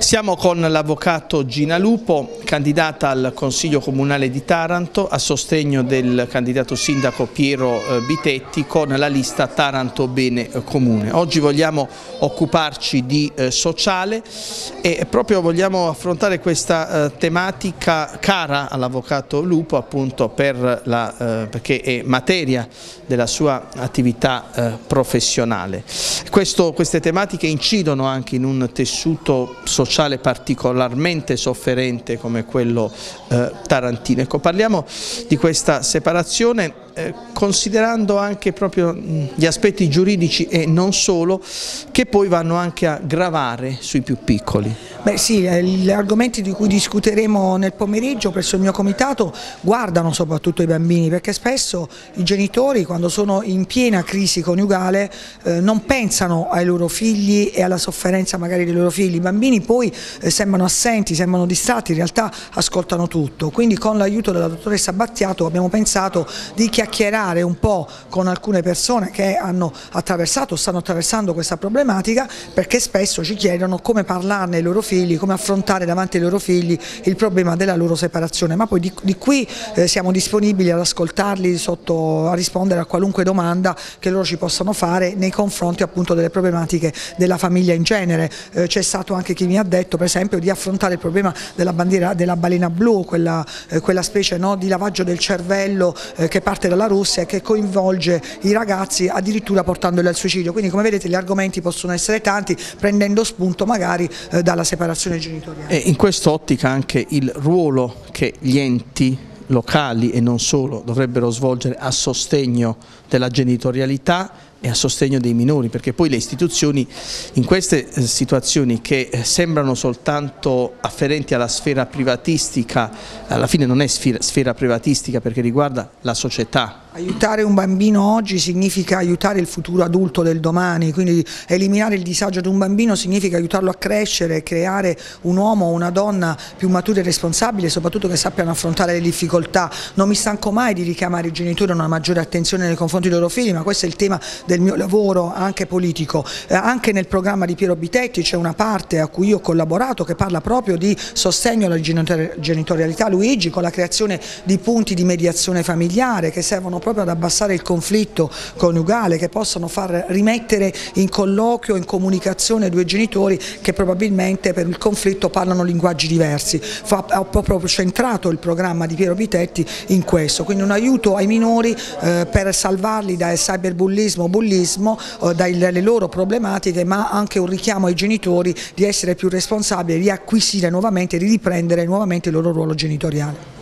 Siamo con l'avvocato Gina Lupo, candidata al Consiglio Comunale di Taranto a sostegno del candidato sindaco Piero eh, Bitetti con la lista Taranto Bene Comune. Oggi vogliamo occuparci di eh, sociale e proprio vogliamo affrontare questa eh, tematica cara all'avvocato Lupo appunto per la, perché è materia della sua attività professionale. Questo, queste tematiche incidono anche in un tessuto sociale particolarmente sofferente come quello eh, tarantino. Ecco, parliamo di questa separazione eh, considerando anche proprio gli aspetti giuridici e non solo, che poi vanno anche a gravare sui più piccoli. Beh sì, eh, gli argomenti di cui discuteremo nel pomeriggio presso il mio comitato guardano soprattutto i bambini perché spesso i genitori quando sono in piena crisi coniugale eh, non pensano ai loro figli e alla sofferenza magari dei loro figli, i bambini poi sembrano assenti, sembrano distratti, in realtà ascoltano tutto, quindi con l'aiuto della dottoressa Battiato abbiamo pensato di chiacchierare chiacchierare un po' con alcune persone che hanno attraversato, stanno attraversando questa problematica perché spesso ci chiedono come parlarne ai loro figli, come affrontare davanti ai loro figli il problema della loro separazione, ma poi di, di qui eh, siamo disponibili ad ascoltarli, sotto, a rispondere a qualunque domanda che loro ci possano fare nei confronti appunto delle problematiche della famiglia in genere. Eh, C'è stato anche chi mi ha detto per esempio di affrontare il problema della bandiera della balena blu, quella, eh, quella specie no, di lavaggio del cervello eh, che parte dalla Russia e che coinvolge i ragazzi addirittura portandoli al suicidio. Quindi come vedete gli argomenti possono essere tanti prendendo spunto magari eh, dalla separazione genitoriale. E in quest'ottica anche il ruolo che gli enti locali e non solo dovrebbero svolgere a sostegno della genitorialità e a sostegno dei minori, perché poi le istituzioni in queste eh, situazioni che eh, sembrano soltanto afferenti alla sfera privatistica, alla fine non è sfera privatistica perché riguarda la società, Aiutare un bambino oggi significa aiutare il futuro adulto del domani, quindi eliminare il disagio di un bambino significa aiutarlo a crescere, creare un uomo o una donna più maturi e responsabili e soprattutto che sappiano affrontare le difficoltà. Non mi stanco mai di richiamare i genitori a una maggiore attenzione nei confronti dei loro figli, ma questo è il tema del mio lavoro anche politico. Eh, anche nel programma di Piero Bitetti c'è una parte a cui ho collaborato che parla proprio di sostegno alla genitorialità Luigi con la creazione di punti di mediazione familiare che servono proprio ad abbassare il conflitto coniugale, che possano far rimettere in colloquio, in comunicazione due genitori che probabilmente per il conflitto parlano linguaggi diversi. Fa, ho proprio centrato il programma di Piero Vitetti in questo, quindi un aiuto ai minori eh, per salvarli dal cyberbullismo, bullismo, eh, dalle loro problematiche, ma anche un richiamo ai genitori di essere più responsabili, di acquisire nuovamente, di riprendere nuovamente il loro ruolo genitoriale.